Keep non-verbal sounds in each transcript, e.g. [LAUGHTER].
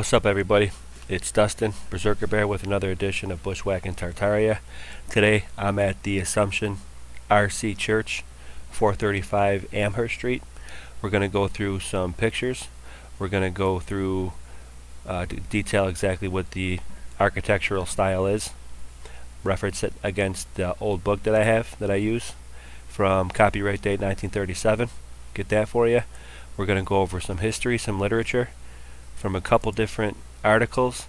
What's up everybody? It's Dustin, Berserker Bear with another edition of Bushwhacking Tartaria. Today I'm at the Assumption RC Church, 435 Amherst Street. We're going to go through some pictures. We're going to go through uh, detail exactly what the architectural style is. Reference it against the old book that I have that I use from copyright date 1937. Get that for you. We're going to go over some history, some literature from a couple different articles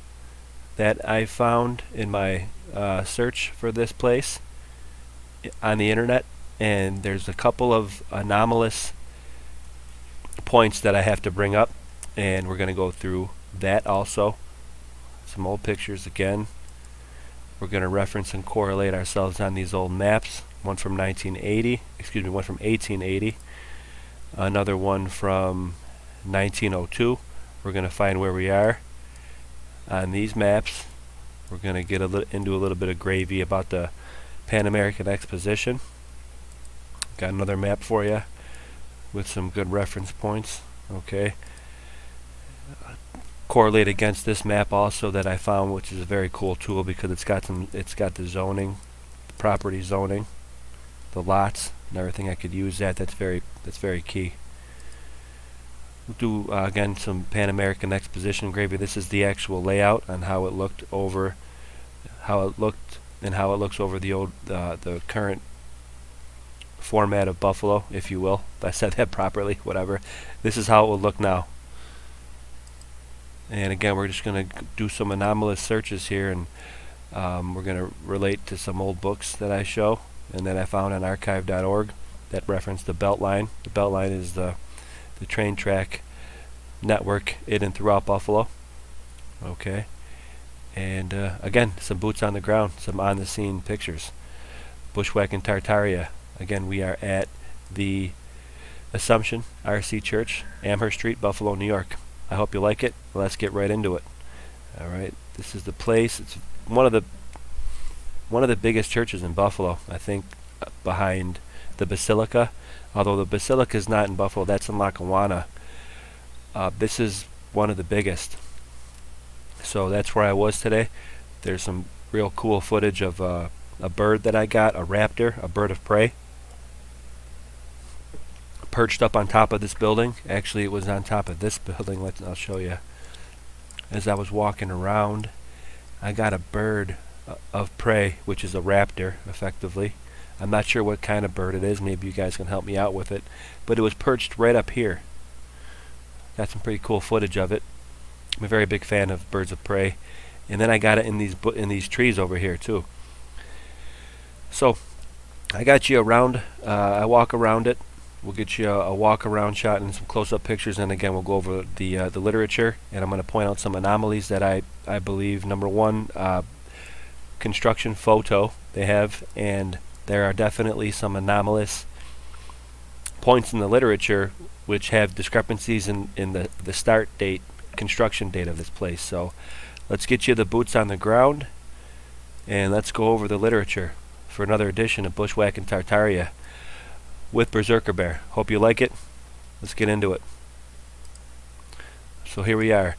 that I found in my uh, search for this place on the internet. And there's a couple of anomalous points that I have to bring up and we're going to go through that also. Some old pictures again. We're going to reference and correlate ourselves on these old maps. One from 1980 excuse me one from 1880 another one from 1902 we're going to find where we are on these maps. We're going to get a little into a little bit of gravy about the Pan American Exposition. Got another map for you with some good reference points okay? Correlate against this map also that I found which is a very cool tool because it's got some it's got the zoning the property zoning the lots and everything. I could use that. That's very that's very key do uh, again some Pan American Exposition gravy. This is the actual layout on how it looked over, how it looked, and how it looks over the old, uh, the current format of Buffalo, if you will. If [LAUGHS] I said that properly, whatever. This is how it will look now. And again, we're just going to do some anomalous searches here, and um, we're going to relate to some old books that I show and that I found on archive.org that reference the Beltline. The Beltline is the the train track network in and throughout Buffalo. Okay. And uh, again, some boots on the ground, some on the scene pictures. Bushwhacking Tartaria. Again, we are at the Assumption RC Church, Amherst Street, Buffalo, New York. I hope you like it. Let's get right into it. All right. This is the place. It's one of the one of the biggest churches in Buffalo. I think behind the Basilica Although the Basilica is not in Buffalo, that's in Lackawanna. Uh, this is one of the biggest. So that's where I was today. There's some real cool footage of uh, a bird that I got, a raptor, a bird of prey. Perched up on top of this building. Actually, it was on top of this [LAUGHS] building. Let's, I'll show you. As I was walking around, I got a bird uh, of prey, which is a raptor, effectively. I'm not sure what kind of bird it is. Maybe you guys can help me out with it. But it was perched right up here. Got some pretty cool footage of it. I'm a very big fan of birds of prey. And then I got it in these in these trees over here too. So I got you around. Uh, I walk around it. We'll get you a, a, walk around shot and some close-up pictures, and again we'll go over the uh, the literature, and I'm going to point out some anomalies that I I believe number one uh, construction photo they have, and there are definitely some anomalous points in the literature which have discrepancies in, in the, the start date, construction date of this place. So let's get you the boots on the ground and let's go over the literature for another edition of Bushwhacking Tartaria with Berserker Bear. Hope you like it. Let's get into it. So here we are.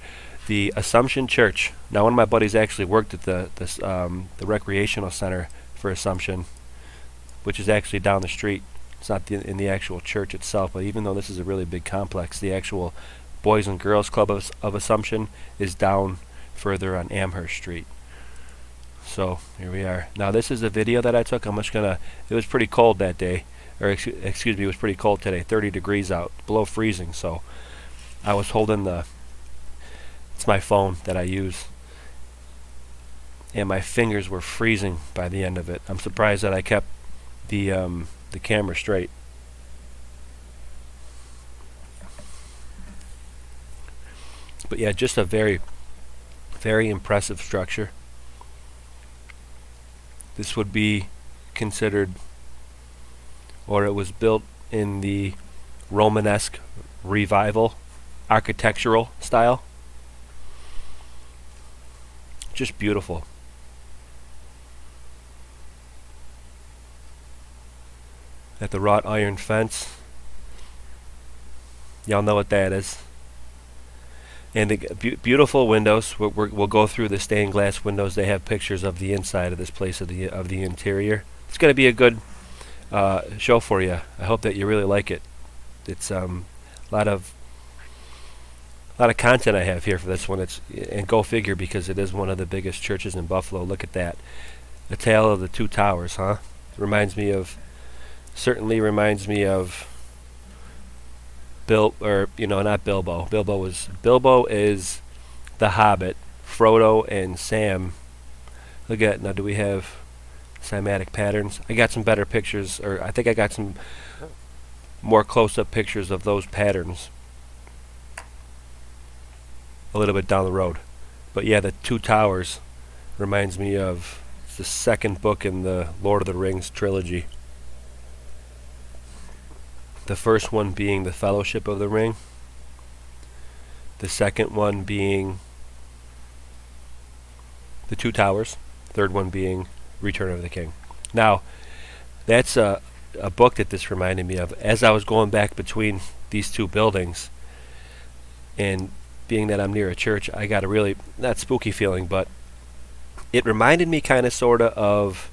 The Assumption Church. Now one of my buddies actually worked at the, the, um, the recreational center for Assumption which is actually down the street. It's not the, in the actual church itself, but even though this is a really big complex, the actual Boys and Girls Club of, of Assumption is down further on Amherst Street. So here we are. Now this is a video that I took. I'm just gonna. It was pretty cold that day, or ex excuse me, it was pretty cold today. 30 degrees out, below freezing. So I was holding the. It's my phone that I use, and my fingers were freezing by the end of it. I'm surprised that I kept the um, the camera straight. But yeah, just a very, very impressive structure. This would be considered, or it was built in the Romanesque revival architectural style. Just beautiful. At the wrought iron fence. Y'all know what that is. and the be- beautiful windows. we will go through the stained glass windows. They have pictures of the inside of this place of the of the interior. It's going to be a good uh, show for you. I hope that you really like it. It's um, a lot of a lot of content I have here for this one. It's and go figure because it is one of the biggest churches in Buffalo. Look at that, the tale of the two towers, huh? It Reminds me of certainly reminds me of Bill or you know not Bilbo. Bilbo was Bilbo is the Hobbit. Frodo and Sam. Look at now. Do we have cymatic patterns? I got some better pictures, or I think I got some more close-up pictures of those patterns a little bit down the road. But yeah, the two towers reminds me of the second book in the Lord of the Rings trilogy. The first one being the Fellowship of the Ring. The second one being the Two Towers. Third one being Return of the King. Now, that's a, a book that this reminded me of. As I was going back between these two buildings, and being that I'm near a church, I got a really, not spooky feeling, but it reminded me kind of sort of of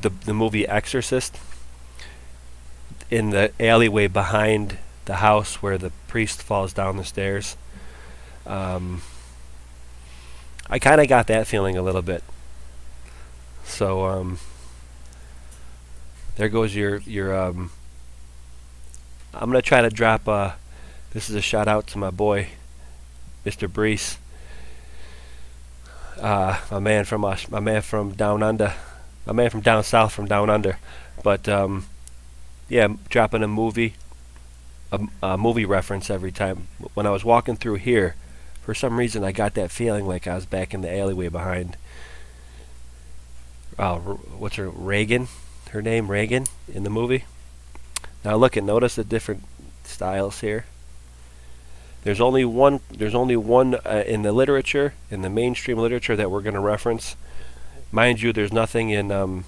the, the movie Exorcist in the alleyway behind the house where the priest falls down the stairs. Um, I kind of got that feeling a little bit. So um, there goes your your. Um, I'm gonna try to drop a. This is a shout out to my boy, Mr. Brees. Uh, my man from us, my man from down under, my man from down south, from down under. But um, yeah, dropping a movie, a, a, movie reference every time. When I was walking through here, for some reason I got that feeling like I was back in the alleyway behind. Oh, what's her Reagan? Her name Reagan in the movie. Now look and notice the different styles here. There's only one. There's only one uh, in the literature, in the mainstream literature that we're going to reference. Mind you, there's nothing in um,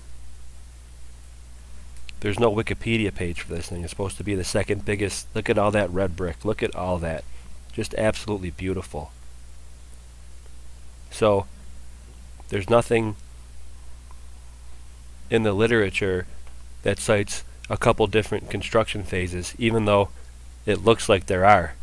there's no Wikipedia page for this thing. It's supposed to be the second biggest. Look at all that red brick. Look at all that. Just absolutely beautiful. So, there's nothing in the literature that cites a couple different construction phases, even though it looks like there are.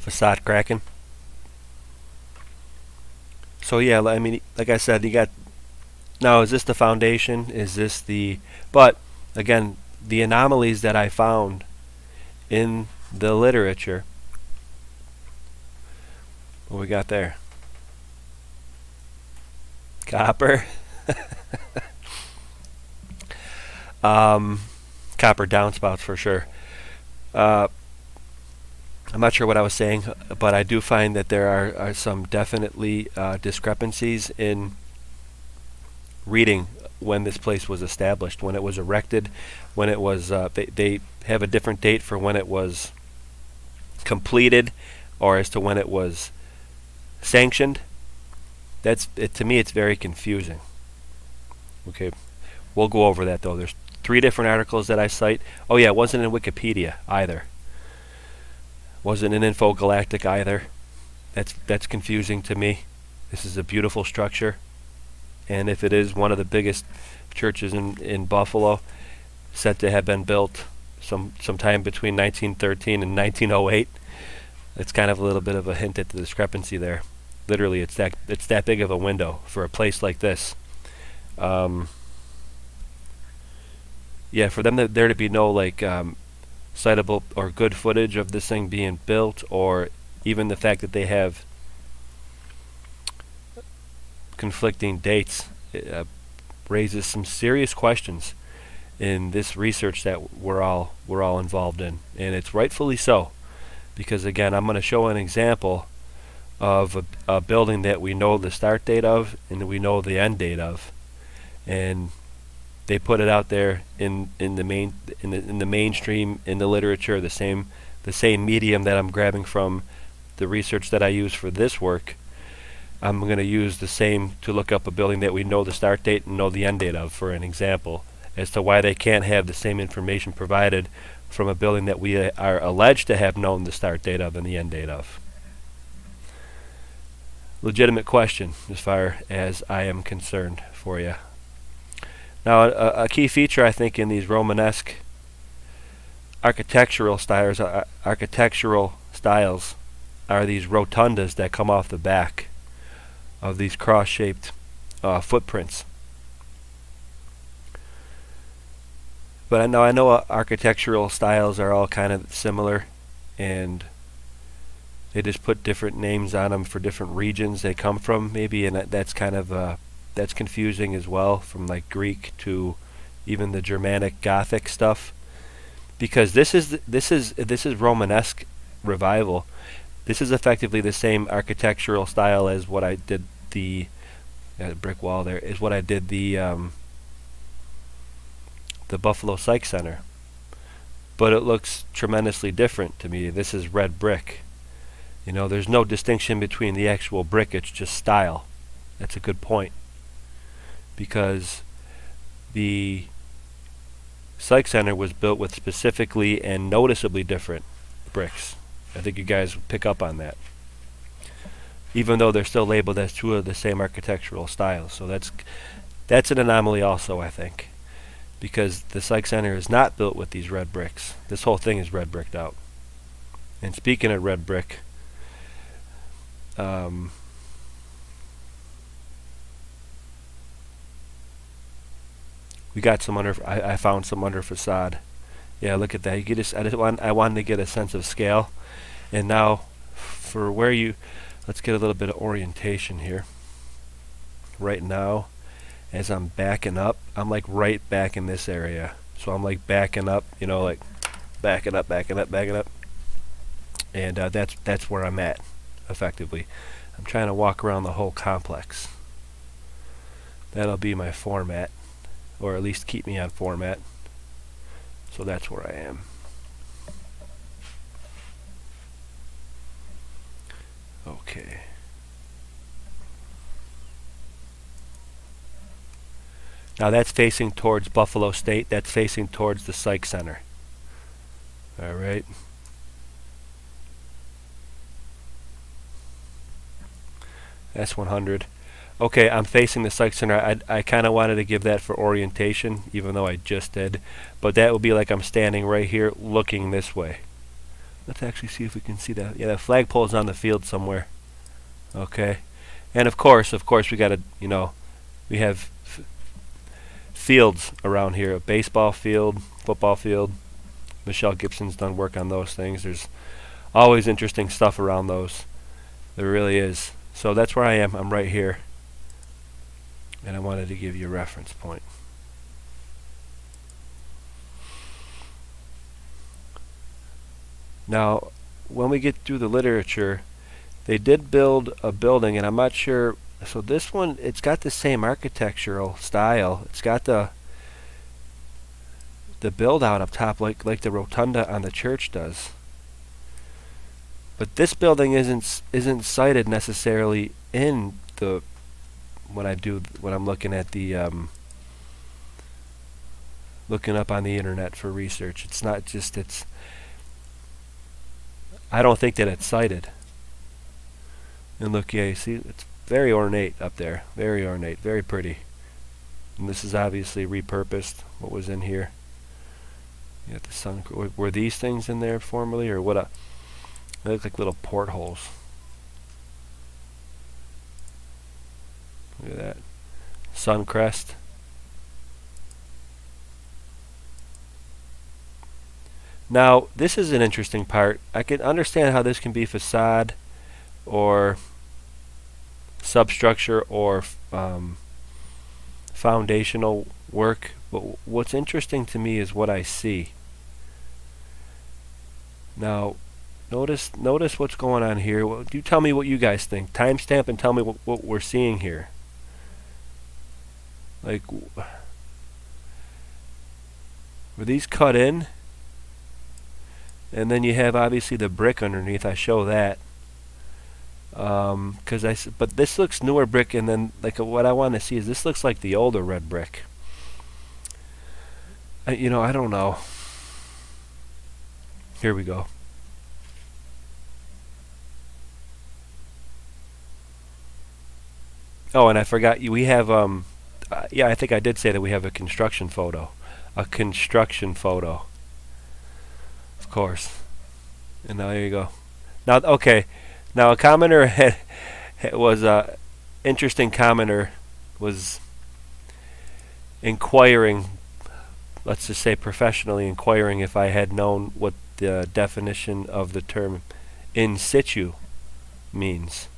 Facade cracking. So yeah, I mean, like I said, you got now. Is this the foundation? Is this the? But again, the anomalies that I found in the literature. What we got there? Copper. [LAUGHS] um, copper downspouts for sure. Uh, I'm not sure what I was saying, but I do find that there are, are some definitely uh, discrepancies in reading when this place was established, when it was erected, when it was. Uh, they, they have a different date for when it was completed, or as to when it was sanctioned. That's it, to me. It's very confusing. Okay, we'll go over that though. There's three different articles that I cite. Oh yeah, it wasn't in Wikipedia either. Wasn't an Infogalactic either. That's that's confusing to me. This is a beautiful structure, and if it is one of the biggest churches in in Buffalo, said to have been built some sometime between 1913 and 1908, it's kind of a little bit of a hint at the discrepancy there. Literally, it's that it's that big of a window for a place like this. Um, yeah, for them to, there to be no like um, citable or good footage of this thing being built or even the fact that they have conflicting dates uh, raises some serious questions in this research that we're all we're all involved in. And it's rightfully so because again I'm going to show an example of a, a building that we know the start date of and we know the end date of. And they put it out there in in the main in the, in the mainstream in the literature the same the same medium that I'm grabbing from the research that I use for this work, I'm going to use the same to look up a building that we know the start date and know the end date of, for an example, as to why they can't have the same information provided from a building that we uh, are alleged to have known the start date of and the end date of. Legitimate question as far as I am concerned for you. Now, a, a key feature I think in these Romanesque architectural styles, uh, architectural styles, are these rotundas that come off the back of these cross-shaped uh, footprints. But I know I know uh, architectural styles are all kind of similar, and they just put different names on them for different regions they come from, maybe, and that's kind of uh, that's confusing as well, from like Greek to even the Germanic Gothic stuff, because this is this is this is Romanesque revival. This is effectively the same architectural style as what I did the uh, brick wall. There is what I did the um, the Buffalo Psych Center. But it looks tremendously different to me. This is red brick. You know, there's no distinction between the actual brick, it's just style. That's a good point. Because the Psych Center was built with specifically and noticeably different bricks. I think you guys pick up on that. Even though they're still labeled as two of the same architectural styles. So that's that's an anomaly also, I think because the Psych Center is not built with these red bricks. This whole thing is red bricked out. And speaking of red brick, um, we got some under. I, I found some under facade. Yeah, look at that. You just. I just want. I wanted to get a sense of scale, and now, for where you, let's get a little bit of orientation here. Right now, as I'm backing up, I'm like right back in this area. So I'm like backing up, you know, like backing up, backing up, backing up. And uh, that's that's where I'm at, effectively. I'm trying to walk around the whole complex. That'll be my format, or at least keep me on format. So that's where I am. Okay. Now that's facing towards Buffalo State. That's facing towards the Psych Center. All right. That's 100. Okay, I'm facing the Psych Center. I, I kind of wanted to give that for orientation, even though I just did. But that would be like I'm standing right here looking this way. Let's actually see if we can see that. Yeah, that flagpole is on the field somewhere. Okay. And of course, of course, we got to, you know, we have fields around here a baseball field, football field. Michelle Gibson's done work on those things. There's always interesting stuff around those. There really is. So that's where I am. I'm right here. And I wanted to give you a reference point. Now, when we get through the literature, they did build a building, and I'm not sure so this one it's got the same architectural style it's got the the build out up top like like the rotunda on the church does but this building isn't isn't cited necessarily in the when I do when I'm looking at the um, looking up on the internet for research it's not just it's I don't think that it's cited and look yeah you see it's very ornate up there. Very ornate. Very pretty. And this is obviously repurposed. What was in here? You the sun. Were these things in there formerly, or what? A, they look like little portholes. Look at that. Sun crest. Now, this is an interesting part. I can understand how this can be facade or substructure or um, foundational work. But what's interesting to me is what I see. Now, notice notice what's going on here. Well, you tell me what you guys think. Timestamp and tell me what, what we're seeing here. Like, were these cut in? And then you have obviously the brick underneath. I show that. Um 'cause I but this looks newer brick, and then like what I want to see is this looks like the older red brick. I, you know, I don't know. Here we go. Oh, and I forgot. We have um, uh, yeah, I think I did say that we have a construction photo, a construction photo. Of course. And now there you go. Now, okay. Now a commenter [LAUGHS] had, was a uh, interesting commenter was inquiring, let's just say professionally inquiring if I had known what the definition of the term in situ means.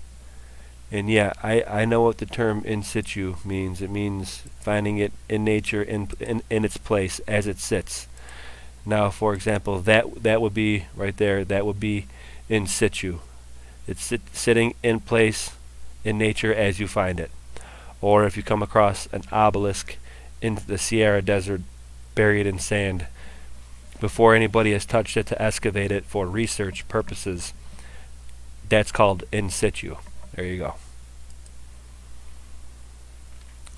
And yeah, I, I know what the term in situ means. It means finding it in nature in, in, in its place as it sits. Now, for example, that that would be right there. That would be in situ. It's sit, sitting in place in nature as you find it. Or if you come across an obelisk in the Sahara Desert buried in sand before anybody has touched it to excavate it for research purposes, that's called in situ. There you go.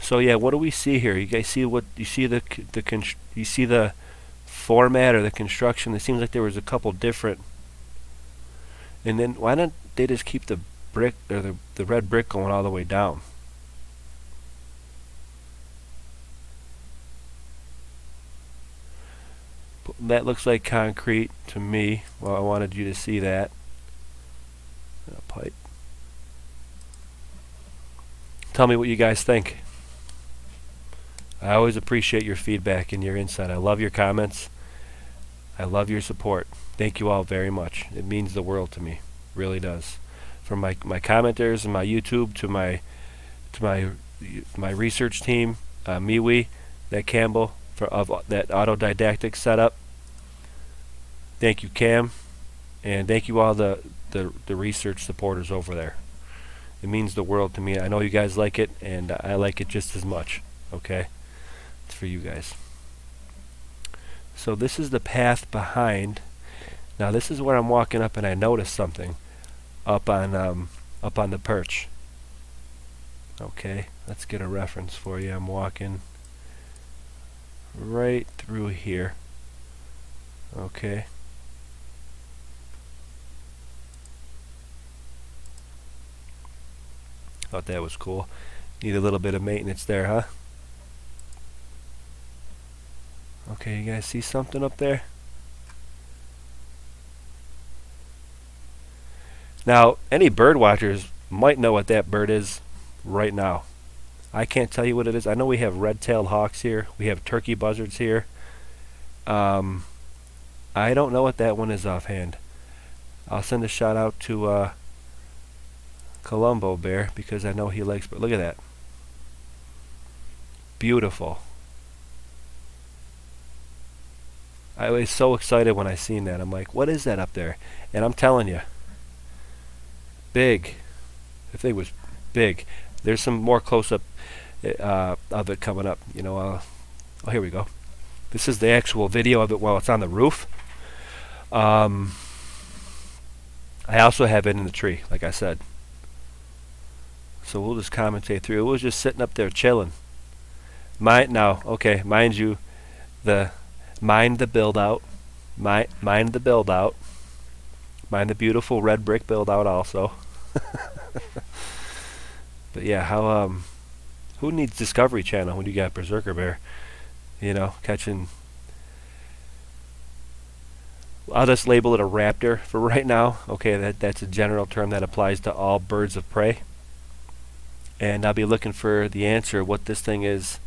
So yeah, what do we see here? You guys see what you see the the you see the format or the construction? It seems like there was a couple different. And then why don't they just keep the brick or the the red brick going all the way down? That looks like concrete to me. Well, I wanted you to see that. A pipe. Tell me what you guys think. I always appreciate your feedback and your insight. I love your comments. I love your support. Thank you all very much. It means the world to me. Really does. From my my commenters and my YouTube to my to my my research team, uh, MeWe, that Campbell for of that autodidactic setup. Thank you, Cam, and thank you all the the the research supporters over there. It means the world to me. I know you guys like it, and I like it just as much. Okay, it's for you guys. So this is the path behind. Now this is where I'm walking up, and I notice something up on um, up on the perch. Okay, let's get a reference for you. I'm walking right through here. Okay. Thought that was cool. Need a little bit of maintenance there, huh? Okay, you guys see something up there? Now, any bird watchers might know what that bird is right now. I can't tell you what it is. I know we have red-tailed hawks here. We have turkey buzzards here. Um, I don't know what that one is offhand. I'll send a shout out to uh, Colombo bear because I know he likes. But look at that, beautiful. I was so excited when I seen that. I'm like, what is that up there? And I'm telling you, big. If they was big, there's some more close-up uh, of it coming up. You know, uh, oh here we go. This is the actual video of it while it's on the roof. Um, I also have it in the tree, like I said. So we'll just commentate through. It was just sitting up there chilling. Mind now, okay, mind you, the mind the build out, mind mind the build out, mind the beautiful red brick build out also. [LAUGHS] but yeah, how um, who needs Discovery Channel when you got Berserker Bear? You know, catching. I'll just label it a raptor for [LAUGHS] right now. Okay, that that's a general term that applies to all birds of prey and I'll be looking for the answer what this thing is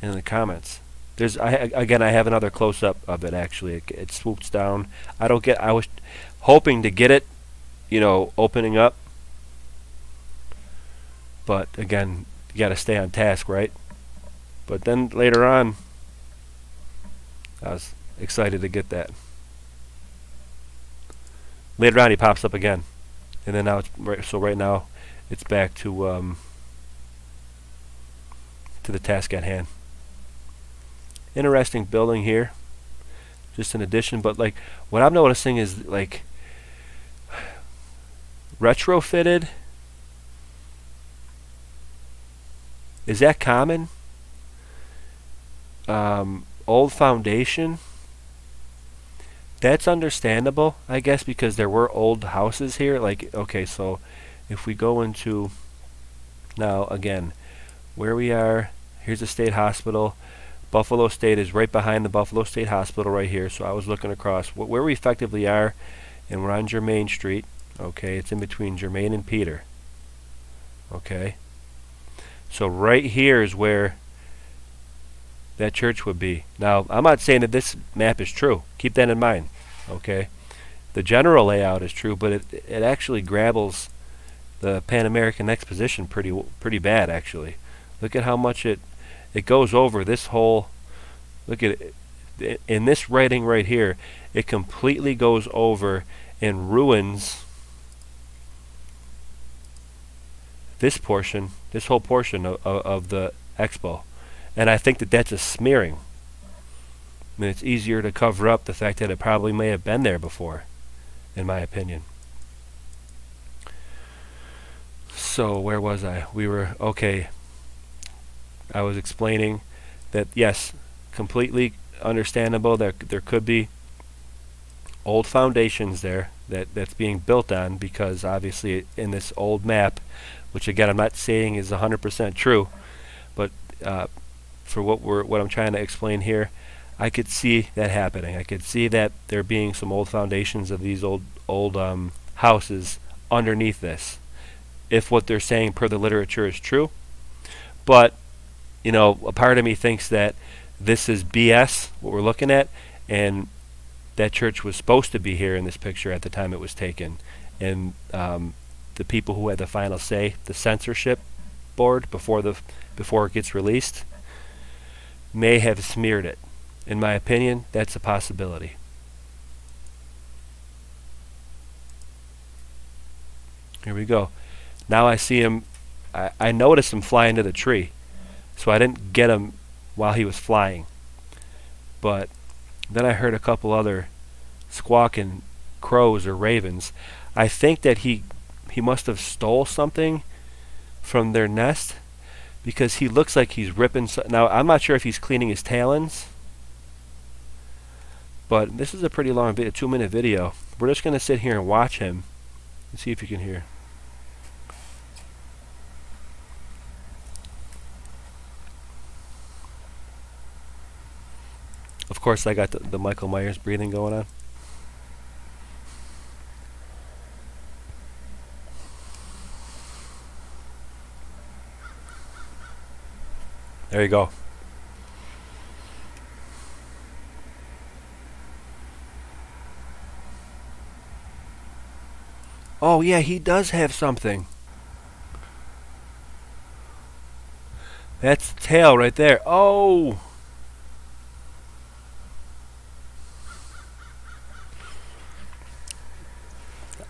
in the comments. There's I again I have another close up of it actually. It, it swoops down. I don't get I was hoping to get it, you know, opening up. But again, you got to stay on task, right? But then later on I was excited to get that. Later on he pops up again. And then now it's right, so right now it's back to um, to the task at hand. Interesting building here, just an addition. But like what I'm noticing is like retrofitted. Is that common? Um, old foundation. That's understandable, I guess, because there were old houses here. Like, okay, so if we go into now again, where we are, here's the state hospital. Buffalo State is right behind the Buffalo State Hospital right here. So I was looking across where we effectively are, and we're on Germain Street. Okay, it's in between Germain and Peter. Okay. So right here is where that church would be. Now, I'm not saying that this map is true. Keep that in mind. Okay. The general layout is true, but it it actually grabbles the Pan American Exposition pretty pretty bad actually. Look at how much it it goes over this whole look at it in this writing right here it completely goes over and ruins this portion this whole portion of, of, of the expo. And I think that that's a smearing. I mean it's easier to cover up the fact that it probably may have been there before in my opinion so where was I we were okay I was explaining that yes, completely understandable. There there could be old foundations there that that's being built on because obviously in this old map, which again I'm not saying is 100% true, but uh, for what we're what I'm trying to explain here, I could see that happening. I could see that there being some old foundations of these old old um, houses underneath this, if what they're saying per the literature is true. But you know, a part of me thinks that this is BS, what we're looking at, and that church was supposed to be here in this picture at the time it was taken. And um, the people who had the final say, the censorship board, before the before it gets released, may have smeared it. In my opinion, that's a possibility. Here we go. Now I see him. I, I notice him fly into the tree. So I didn't get him while he was flying. But then I heard a couple other squawking crows or ravens. I think that he he must have stole something from their nest because he looks like he's ripping so now I'm not sure if he's cleaning his talons but this is a pretty long video two minute video we're just gonna sit here and watch him and see if you can hear Of course, I got the, the Michael Myers breathing going on. There you go. Oh yeah, he does have something. That's the tail right there. Oh!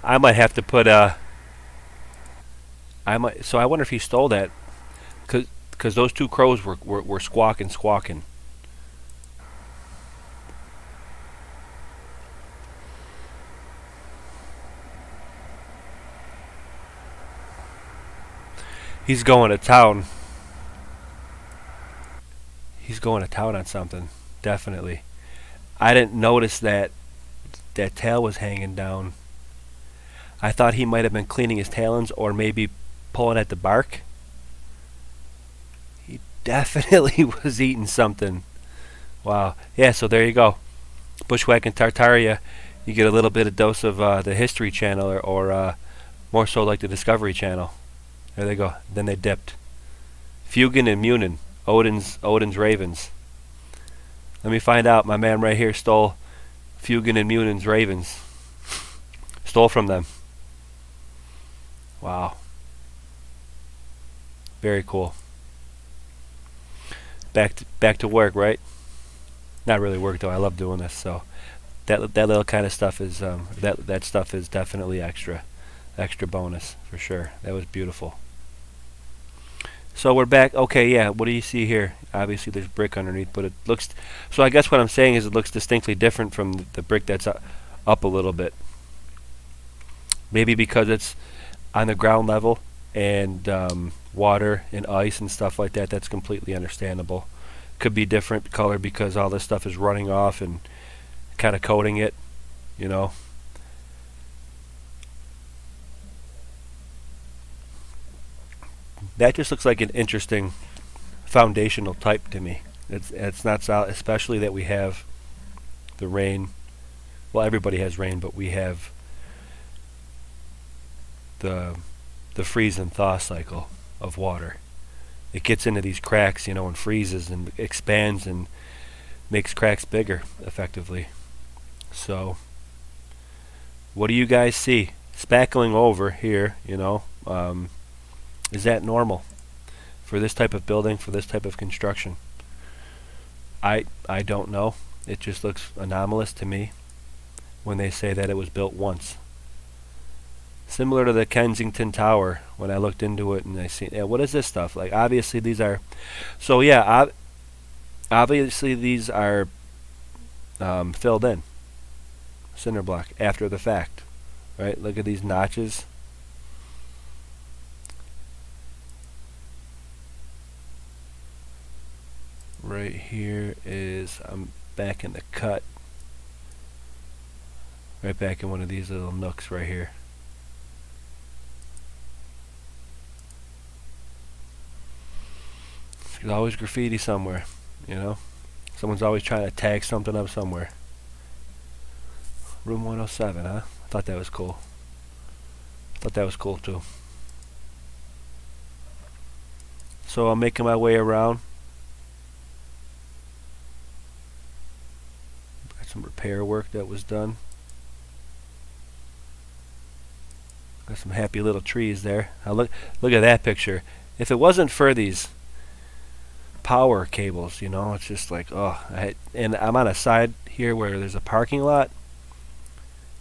I might have to put a. Uh, might. So I wonder if he stole that, cause cause those two crows were were, were squawking, squawking. He's going to town. He's going to town on something, definitely. I didn't notice that that tail was hanging down. I thought he might have been cleaning his talons or maybe pulling at the bark. He [LAUGHS] definitely was eating something. Wow. Yeah, so there you go. Bushwhacking Tartaria. You get a little bit of dose of uh, the History Channel or, or uh, more so like the Discovery Channel. There they go. Then they dipped. Fugen and Munin. Odin's Odin's Ravens. Let me find out. My man right here stole Fugen and Munin's Ravens. [LAUGHS] stole from them. Wow. Very cool. Back to, back to work, right? Not really work though. I love doing this. So that that little kind of stuff is um, that that stuff is definitely extra, extra bonus for sure. That was beautiful. So we're back. Okay, yeah. What do you see here? Obviously, there's brick underneath, but it looks. So I guess what I'm saying is it looks distinctly different from the brick that's up a little bit. Maybe because it's on the ground level and um, water and ice and stuff like that, that's completely understandable. Could be different color because all this stuff is running off and kind of coating it, you know. That just looks like an interesting foundational type to me. It's it's not solid, especially that we have the rain. Well, everybody has rain, but we have the the freeze and thaw cycle of water. It gets into these cracks, you know, and freezes and expands and makes cracks bigger effectively. So, what do you guys see? Spackling over here, you know, um, is that normal for this type of building, for this type of construction? I I don't know. It just looks anomalous to me when they say that it was built once. Similar to the Kensington Tower when I looked into it and I see, yeah, what is this stuff? Like obviously these are, so yeah, ob obviously these are um, filled in, cinder block after the fact, right? Look at these notches. Right here is I'm back in the cut. Right back in one of these little nooks right here. There's always graffiti somewhere, you know? Someone's always trying to tag something up somewhere. Room 107, huh? I thought that was cool. I thought that was cool too. So I'm making my way around. Got some repair work that was done. Got some happy little trees there. Now look, look at that picture. If it wasn't for these power cables, you know, it's just like, oh, I, and I'm on a side here where there's a parking lot.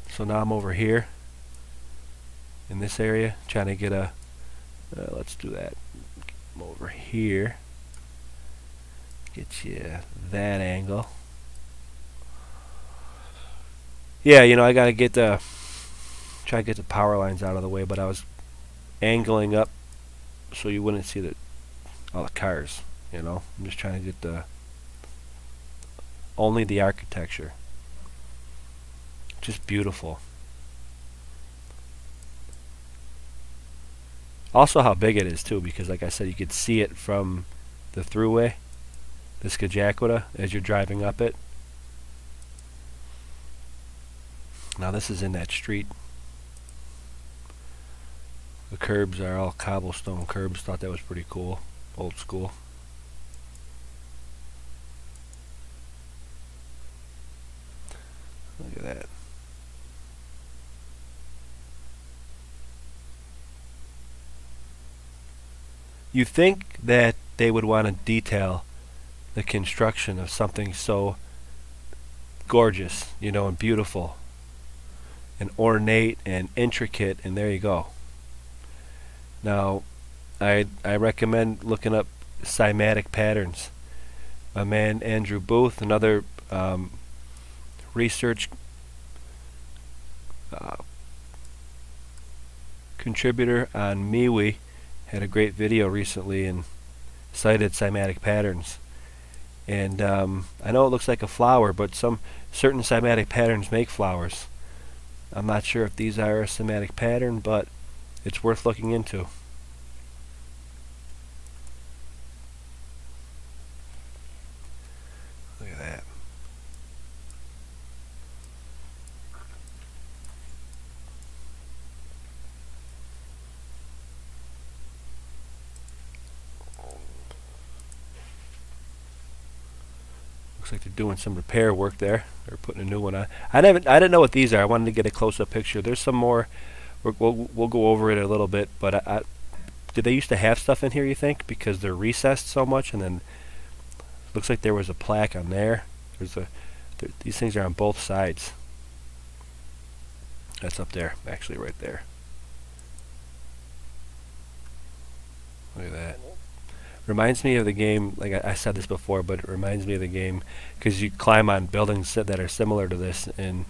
So now I'm over here in this area trying to get a, uh, let's do that. Come over here. Get you that angle yeah, you know, I gotta get the try to get the power lines out of the way, but I was angling up so you wouldn't see the all the cars. You know, I'm just trying to get the only the architecture. Just beautiful. Also how big it is too, because like I said, you could see it from the throughway, the Scajaquada, as you're driving up it. Now this is in that street. The curbs are all cobblestone curbs. Thought that was pretty cool. Old school. Look at that. You think that they would want to detail the construction of something so gorgeous, you know, and beautiful and ornate and intricate and there you go now I I recommend looking up cymatic patterns my man Andrew Booth another um, research uh, contributor on MeWe had a great video recently and cited cymatic patterns and um, I know it looks like a flower but some certain cymatic patterns make flowers I'm not sure if these are a cymatic pattern, but it's worth looking into. Look at that. Looks like they're doing some repair work there. They're putting a new one on. I didn't. I didn't know what these are. I wanted to get a close-up picture. There's some more. we will we'll go over it a little bit. But I, I, did they used to have stuff in here? You think because they're recessed so much, and then looks like there was a plaque on there. There's a. There, these things are on both sides. That's up there, actually, right there. Look at that. Reminds me of the game, like I, I said this before, but it reminds me of the game because you climb on buildings that are similar to this in,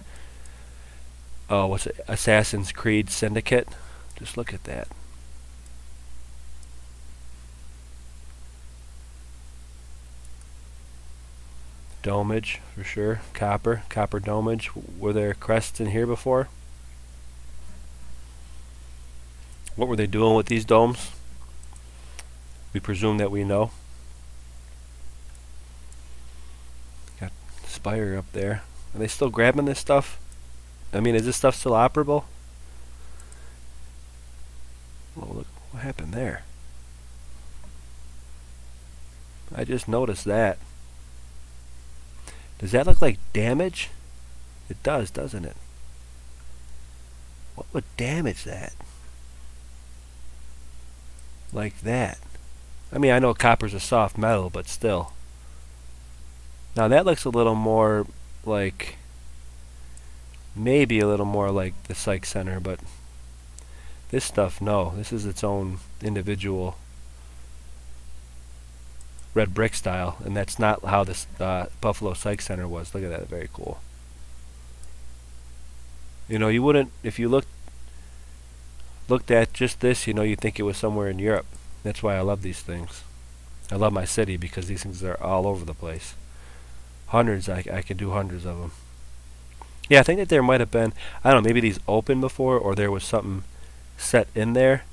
oh, what's it, Assassin's Creed Syndicate. Just look at that. Domage, for sure. Copper, copper domage. Were there crests in here before? What were they doing with these domes? We presume that we know. Got spire up there. Are they still grabbing this stuff? I mean, is this stuff still operable? Oh, look what happened there. I just noticed that. Does that look like damage? It does, doesn't it? What would damage that? Like that. I mean, I know copper's a soft metal, but still. Now that looks a little more like maybe a little more like the psych center, but this stuff, no. This is its own individual red brick style, and that's not how this uh, Buffalo Psych Center was. Look at that, very cool. You know, you wouldn't if you looked looked at just this, you know, you'd think it was somewhere in Europe. That's why I love these things. I love my city because these things are all over the place. Hundreds, I, I could do hundreds of them. Yeah, I think that there might have been, I don't know, maybe these open before, or there was something set in there.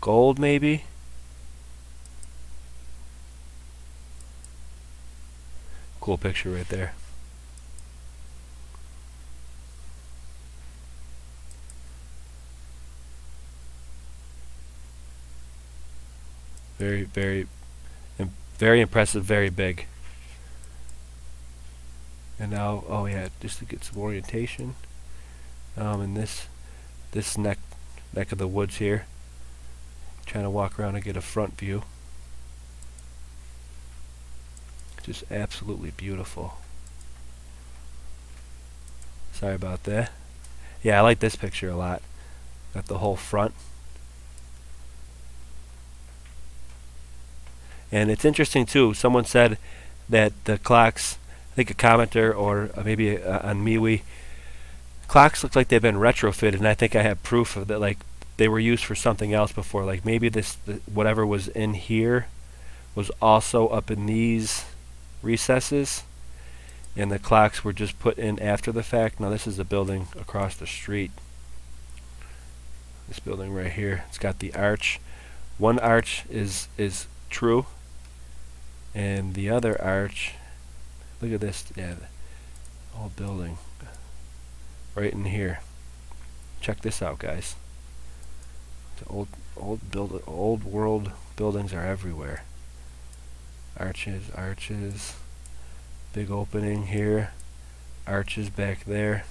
Gold, maybe? Cool picture right there. Very, very, very impressive, very big. And now, oh yeah, just to get some orientation. Um, and this, this neck, neck of the woods here. Trying to walk around and get a front view. Just absolutely beautiful. Sorry about that. Yeah, I like this picture a lot. Got the whole front. And it's interesting too. Someone said that the clocks, I think a commenter or maybe uh, on MeWe, clocks look like they've been retrofitted, and I think I have proof of that. Like they were used for something else before. Like maybe this, whatever was in here, was also up in these recesses, and the clocks were just put in after the fact. Now this is a building across the street. This building right here. It's got the arch. One arch is is true and the other arch look at this yeah old building right in here. Check this out guys. The old old build old world buildings are everywhere. Arches arches big opening here arches back there.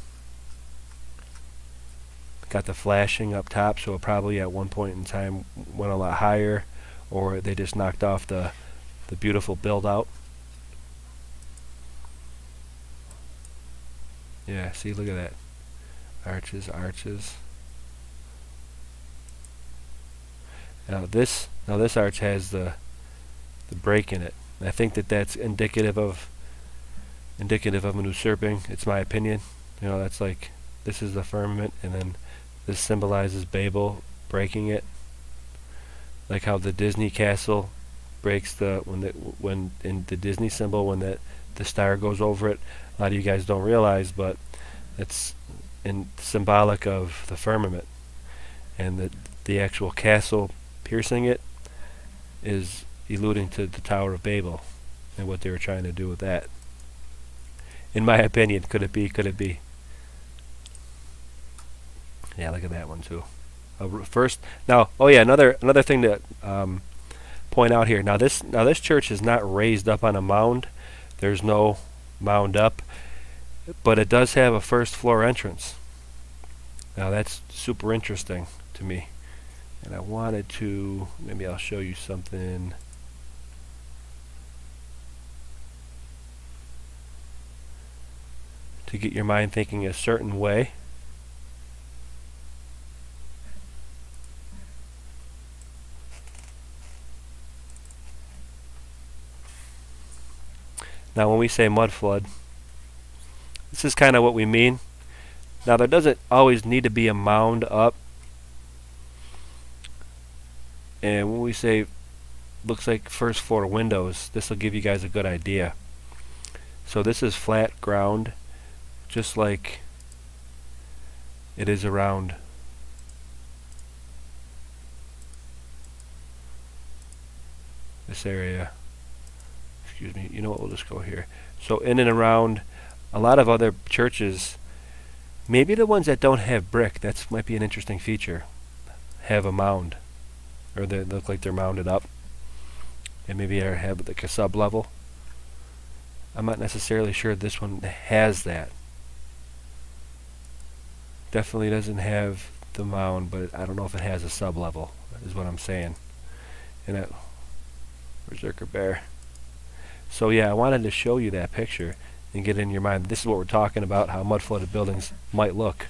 Got the flashing up top so it probably at one point in time went a lot higher or they just knocked off the the beautiful build out. Yeah, see, look at that. Arches, arches. Now this, now this arch has the the break in it. I think that that's indicative of indicative of an usurping. It's my opinion. You know, that's like this is the firmament, and then this symbolizes Babel breaking it. Like how the Disney castle breaks the when the when in the Disney symbol when the the star goes over it. A lot of you guys don't realize, but it's in symbolic of the firmament, and the the actual castle piercing it is alluding to the Tower of Babel and what they were trying to do with that. In my opinion, could it be? Could it be? Yeah, look at that one too. Uh, first, now, oh yeah, another another thing that um, point out here. Now this now this church is not raised up on a mound. There's no mound up, but it does have a first floor entrance. Now that's super interesting to me. And I wanted to maybe I'll show you something to get your mind thinking a certain way. Now when we say mud flood, this is kind of what we mean. Now there doesn't always need to be a mound up And when we say looks like first floor windows, this will give you guys a good idea. So this is flat ground, just like it is around this area. Excuse me, you know what, we'll just go here. So in and around a lot of other churches, maybe the ones that don't have brick, that might be an interesting feature, have a mound. Or they look like they're mounded up. And maybe they have like a sub-level. I'm not necessarily sure this one has that. Definitely doesn't have the mound, but I don't know if it has a sub-level, is what I'm saying. And that Berserker Bear. So yeah, I wanted to show you that picture and get in your mind. This is what we're talking about, how mud-flooded buildings might look.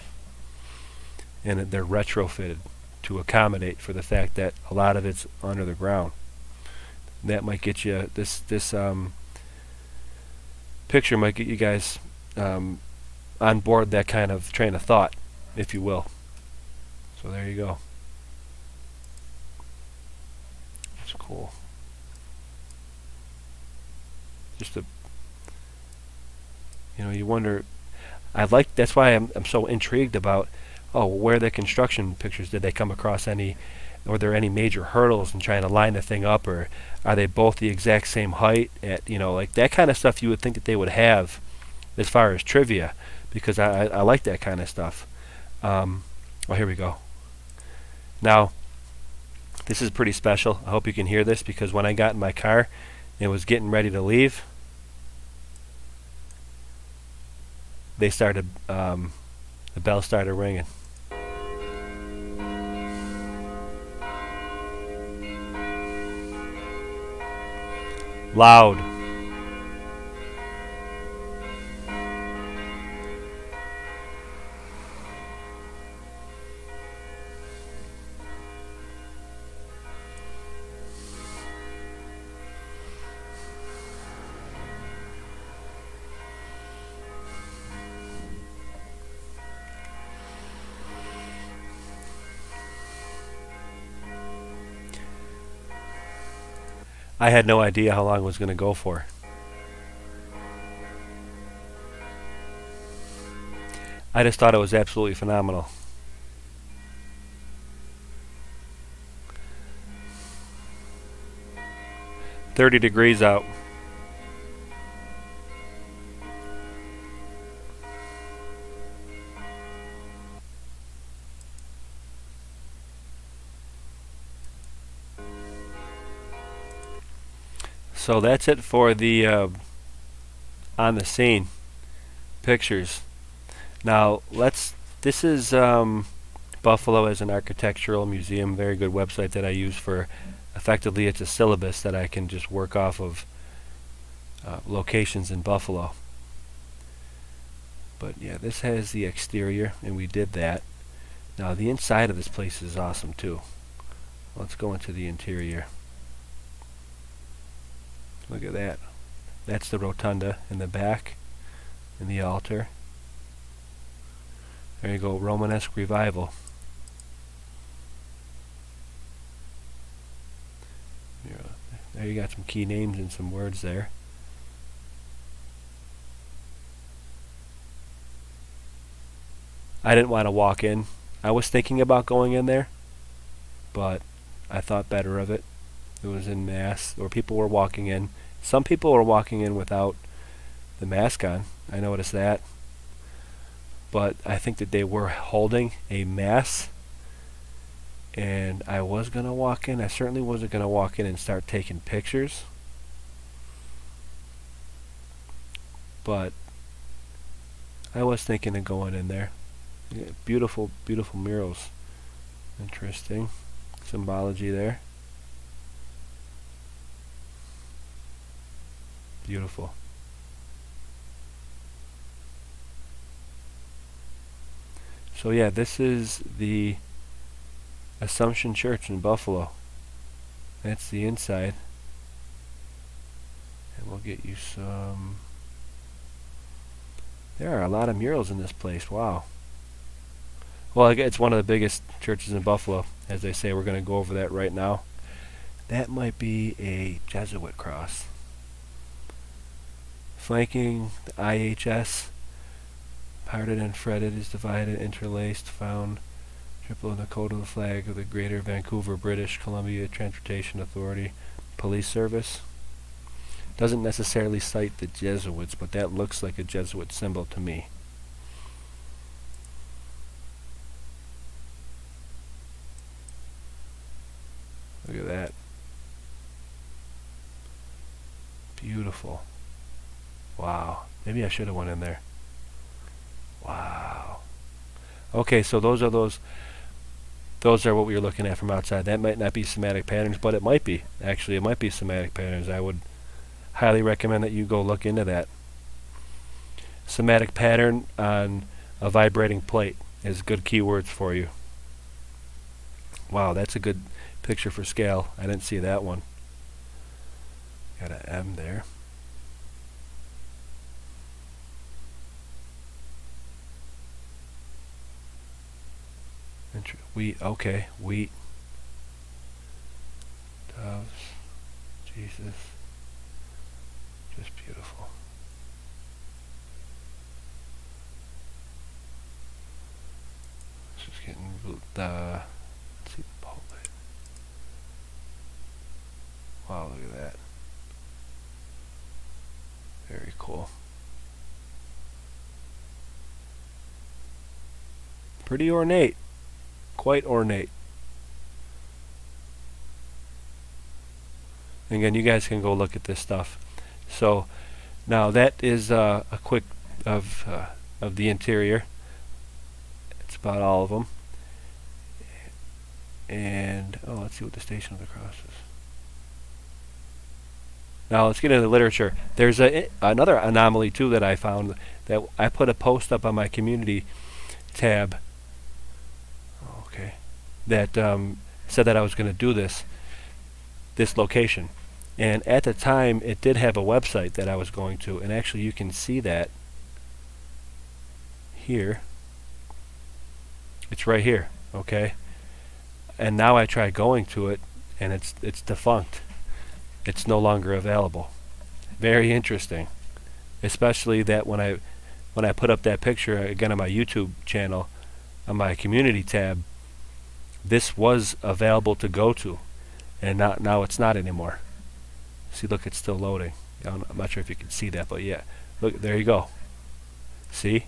And they're retrofitted to accommodate for the fact that a lot of it's under the ground. That might get you, this, this um, picture might get you guys um, on board that kind of train of thought, if you will. So there you go. That's cool. Just a, you know, you wonder. I like that's why I'm I'm so intrigued about. Oh, where the construction pictures did they come across any? Were there any major hurdles in trying to line the thing up, or are they both the exact same height? At you know, like that kind of stuff, you would think that they would have, as far as trivia, because I I, like that kind of stuff. Um, oh, here we go. Now, this is pretty special. I hope you can hear this because when I got in my car and was getting ready to leave, they started, um, the bell started ringing. Loud. I had no idea how long it was going to go for. I just thought it was absolutely phenomenal. Thirty degrees out. So that's it for the uh, on the scene pictures. Now let's. This is um, Buffalo as an architectural museum. Very good website that I use for. Effectively, it's a syllabus that I can just work off of uh, locations in Buffalo. But yeah, this has the exterior, and we did that. Now the inside of this place is awesome too. Let's go into the interior. Look at that. That's the rotunda in the back in the altar. There you go, Romanesque revival. There you got some key names and some words there. I didn't want to walk in. I was thinking about going in there, but I thought better of it. It was in mass, or people were walking in. Some people were walking in without the mask on. I noticed that. But I think that they were holding a mass. And I was going to walk in. I certainly wasn't going to walk in and start taking pictures. But I was thinking of going in there. Yeah, beautiful, beautiful murals. Interesting symbology there. Beautiful. So yeah, this is the Assumption Church in Buffalo. That's the inside. And we'll get you some... There are a lot of murals in this place. Wow. Well, it's one of the biggest churches in Buffalo. As they say, we're going to go over that right now. That might be a Jesuit cross. Flanking the IHS, parted and fretted, is divided, interlaced, found triple in the code of the flag of the Greater Vancouver British Columbia Transportation Authority Police Service. Doesn't necessarily cite the Jesuits, but that looks like a Jesuit symbol to me. Look at that. Beautiful. Wow. Maybe I should have went in there. Wow. Okay, so those are those those are what we were looking at from outside. That might not be cymatic patterns, but it might be. Actually, it might be cymatic patterns. I would highly recommend that you go look into that. Cymatic pattern on a vibrating plate is good keywords for you. Wow, that's a good picture for scale. I didn't see that one. Got an M there. Wheat, okay, wheat. Doves, Jesus. Just beautiful. This is getting the see the pulpit. Wow, look at that. Very cool. Pretty ornate. Quite ornate. Again, you guys can go look at this stuff. So, now that is uh, a quick of uh, of the interior. It's about all of them. And oh, let's see what the station of the cross is. Now let's get into the literature. There's a another anomaly too that I found that I put a post up on my community tab. That um, said that I was going to do this this location, and at the time it did have a website that I was going to, and actually you can see that here. It's right here. Okay, and now I try going to it, and it's it's defunct it's no longer available. Very interesting, especially that when I when I put up that picture again on my YouTube channel, on my community tab, this was available to go to, and not now it's not anymore. See, look, it's still loading. I'm not sure if you can see that, but yeah, look, there you go. See?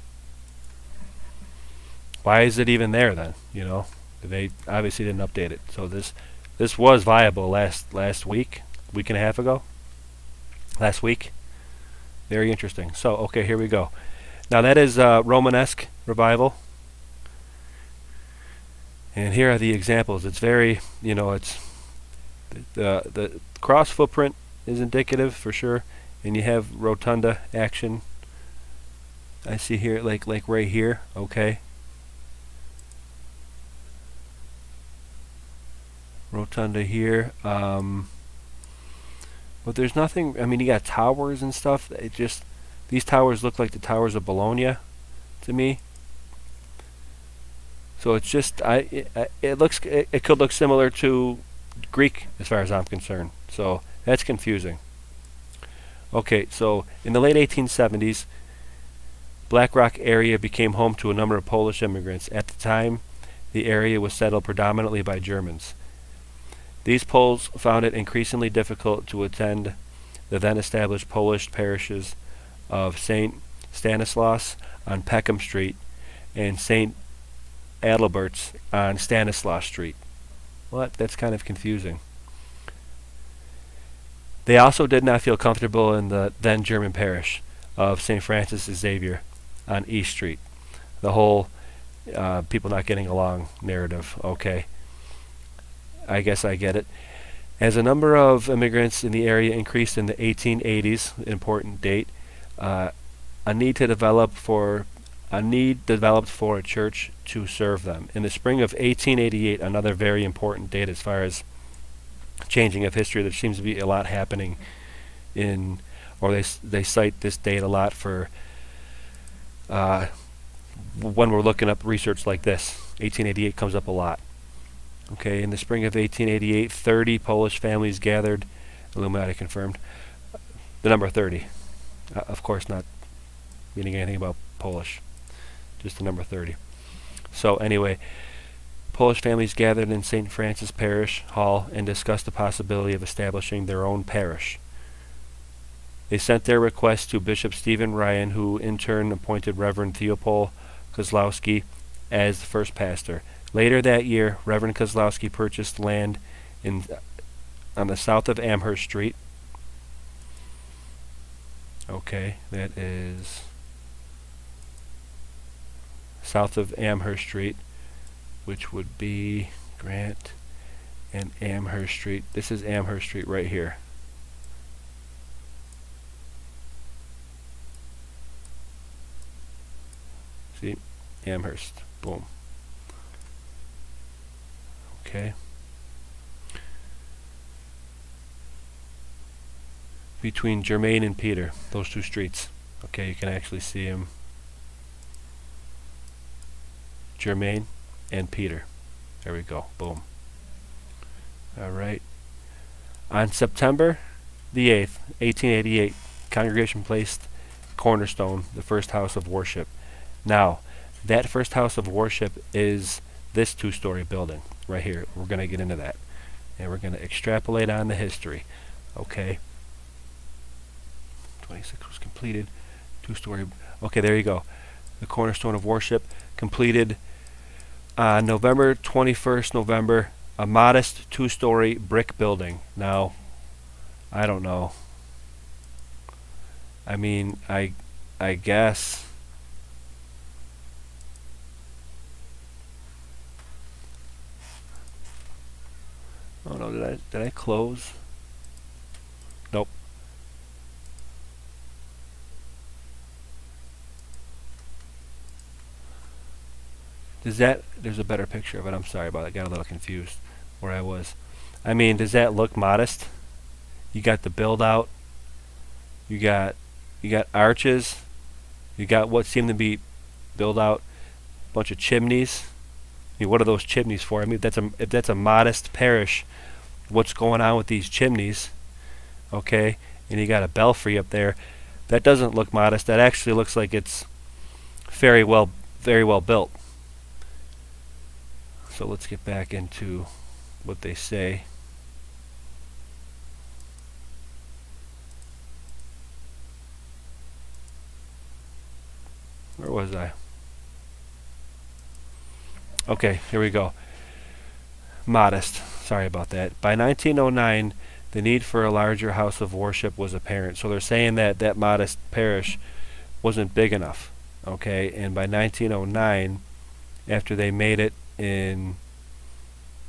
Why is it even there then? You know, they obviously didn't update it. So this this was viable last last week, week and a half ago, last week. Very interesting. So, okay, here we go. Now that is uh, Romanesque revival. And here are the examples. It's very, you know, it's the the cross footprint is indicative for sure, and you have rotunda action. I see here, like like right here. Okay. Rotunda here. Um, but there's nothing. I mean, you got towers and stuff. It just these towers look like the towers of Bologna to me. So it's just I it, it looks it, it could look similar to Greek as far as I'm concerned. So that's confusing. Okay, so in the late 1870s, Black Rock area became home to a number of Polish immigrants. At the time, the area was settled predominantly by Germans. These Poles found it increasingly difficult to attend the then established Polish parishes of St. Stanislaus on Peckham Street and St. Adalbert's on Stanislaus Street. What? That's kind of confusing. They also did not feel comfortable in the then German parish of St. Francis Xavier on East Street. The whole uh, people not getting along narrative. Okay. I guess I get it. As a number of immigrants in the area increased in the 1880s, important date, uh, a need to develop for a need developed for a church to serve them. In the spring of 1888, another very important date as far as changing of history, there seems to be a lot happening in, or they they cite this date a lot for uh, when we're looking up research like this. 1888 comes up a lot. Okay, in the spring of 1888, 30 Polish families gathered, Illuminati confirmed, the number 30. Uh, of course, not meaning anything about Polish, just the number 30. So, anyway, Polish families gathered in St. Francis Parish Hall and discussed the possibility of establishing their own parish. They sent their request to Bishop Stephen Ryan, who in turn appointed Reverend Theopol Kozlowski as the first pastor. Later that year, Reverend Kozlowski purchased land in on the south of Amherst Street. Okay, that is south of Amherst Street, which would be Grant and Amherst Street. This is Amherst Street right here. See? Amherst. Boom. Okay. Between Germain and Peter, those two streets. Okay, you can actually see them. Germain and Peter. There we go. Boom. All right. On September the 8th, 1888, congregation placed Cornerstone, the first house of worship. Now, that first house of worship is this two-story building right here. We're going to get into that. And we're going to extrapolate on the history. Okay. 26 was completed. Two-story. Okay, there you go. The cornerstone of worship completed on November 21st, November. A modest two-story brick building. Now, I don't know. I mean, I, I guess Oh no, did I did I close? Nope. Does that there's a better picture of it, I'm sorry about it, I got a little confused where I was. I mean, does that look modest? You got the build out, you got you got arches, you got what seem to be build out A bunch of chimneys. I mean, what are those chimneys for? I mean, if that's a if that's a modest parish, what's going on with these chimneys? Okay, and you got a belfry up there. That doesn't look modest. That actually looks like it's very well very well built. So let's get back into what they say. Where was I? Okay, here we go. Modest. Sorry about that. By 1909, the need for a larger house of worship was apparent. So they're saying that that modest parish wasn't big enough. Okay, and by 1909, after they made it in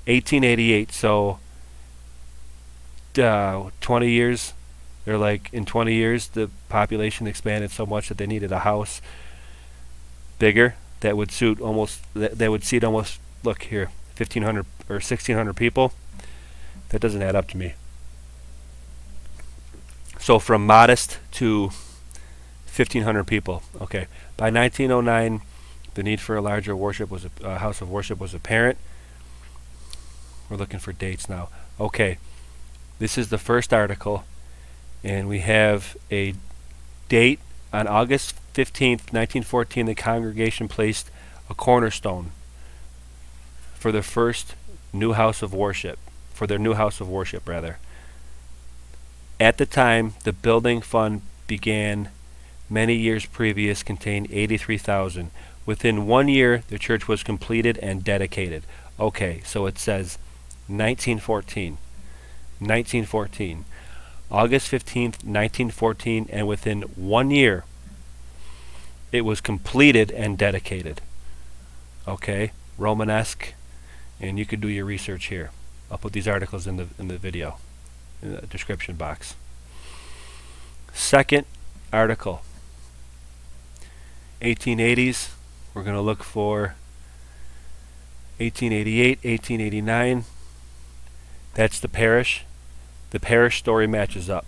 1888, so uh, 20 years, they're like in 20 years the population expanded so much that they needed a house bigger that would suit almost that, that would seat almost look here 1500 or 1600 people. That doesn't add up to me. So from modest to 1500 people okay. By 1909 the need for a larger worship was a uh, house of worship was apparent we're looking for dates now okay this is the first article and we have a date on August 15th, 1914, the congregation placed a cornerstone for the first new house of worship, for their new house of worship, rather. At the time, the building fund began many years previous contained 83,000. Within one year, the church was completed and dedicated. Okay, so it says 1914. 1914. August 15th, 1914, and within one year, it was completed and dedicated. Okay, Romanesque, and you could do your research here. I'll put these articles in the in the video, in the description box. Second article, 1880s. We're going to look for 1888, 1889. That's the parish. The parish story matches up.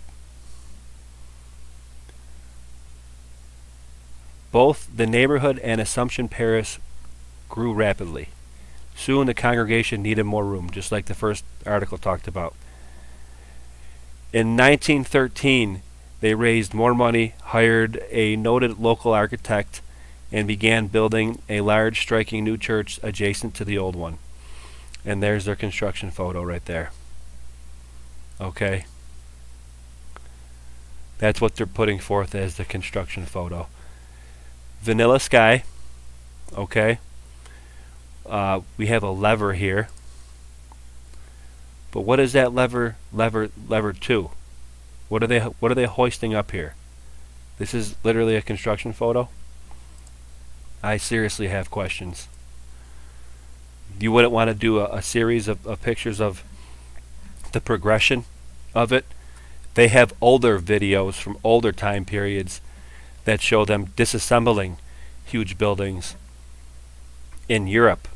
Both the neighborhood and Assumption Parish grew rapidly. Soon the congregation needed more room, just like the first article talked about. In 1913, they raised more money, hired a noted local architect, and began building a large, striking new church adjacent to the old one. And there's their construction photo right there. Okay? That's what they're putting forth as the construction photo. Vanilla sky. Okay? Uh, we have a lever here. But what is that lever lever lever to? What are they what are they hoisting up here? This is literally a construction photo. I seriously have questions. You wouldn't want to do a, a series of, of pictures of the progression of it. They have older videos from older time periods that show them disassembling huge buildings in Europe.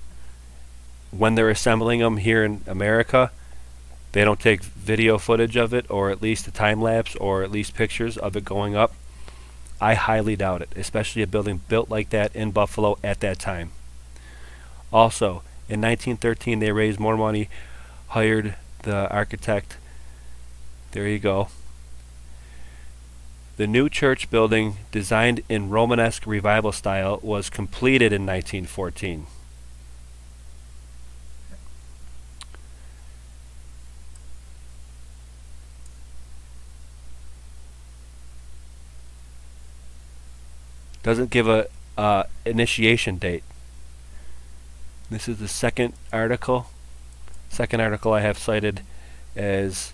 When they're assembling them here in America, they don't take video footage of it or at least a time lapse or at least pictures of it going up. I highly doubt it, especially a building built like that in Buffalo at that time. Also, in 1913 they raised more money, hired the architect. There you go. The new church building, designed in Romanesque revival style, was completed in 1914. Doesn't give a uh, initiation date. This is the second article. Second article I have cited as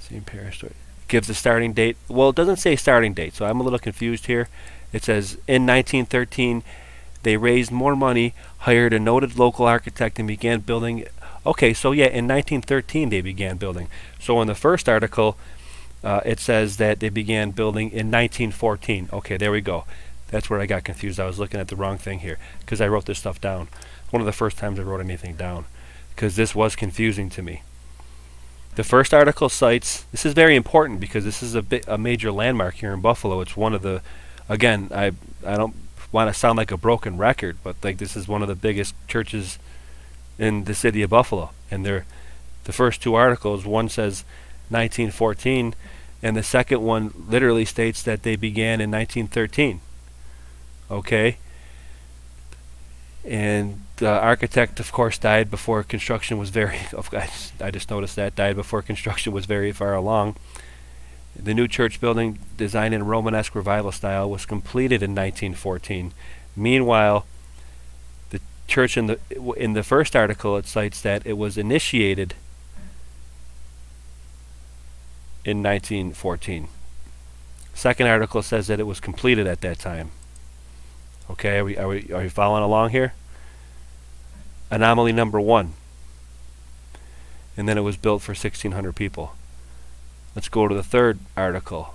same parish gives the starting date. Well, it doesn't say starting date, so I'm a little confused here. It says in 1913 they raised more money, hired a noted local architect, and began building. Okay, so yeah, in 1913 they began building. So in the first article, uh, it says that they began building in 1914. Okay, there we go. That's where I got confused. I was looking at the wrong thing here because I wrote this stuff down. One of the first times I wrote anything down because this was confusing to me. The first article cites this is very important because this is a a major landmark here in Buffalo. It's one of the again I I don't want to sound like a broken record, but like this is one of the biggest churches in the city of Buffalo, and they're the first two articles. One says 1914, and the second one literally states that they began in 1913. Okay? And the architect, of course, died before construction was very. [LAUGHS] I just noticed that died before construction was very far along. The new church building, designed in Romanesque revival style, was completed in 1914. Meanwhile, the church in the in the first article it cites that it was initiated in 1914. Second article says that it was completed at that time. Okay, are we, are we, are following along here? Anomaly number one. And then it was built for 1,600 people. Let's go to the third article.